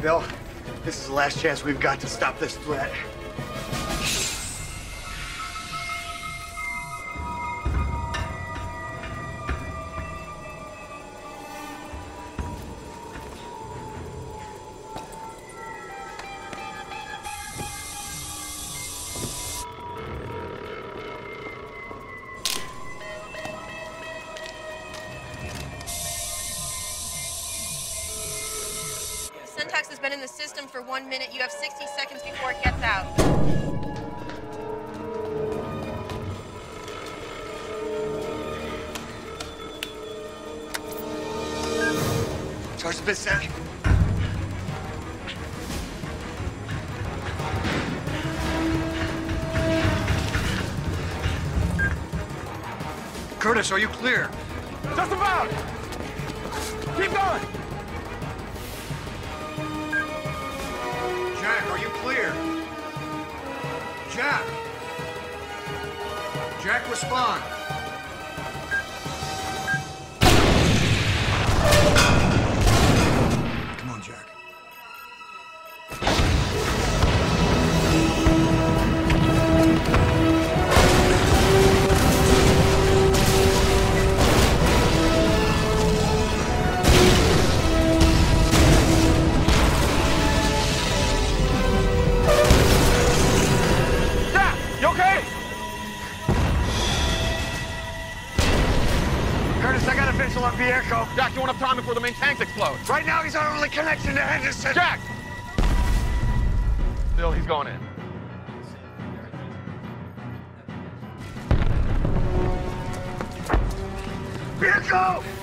Bill, this is the last chance we've got to stop this threat. Sentox has been in the system for one minute. You have 60 seconds before it gets out. Charge the Sergeant Bissett. Curtis, are you clear? Just about! Keep going! Jack! Jack, respond. Curtis, I got a visual on Bierko. Jack, you won't have time before the main tanks explode. Right now, he's our only connection to Henderson. Jack! Bill, he's going in. Bierko!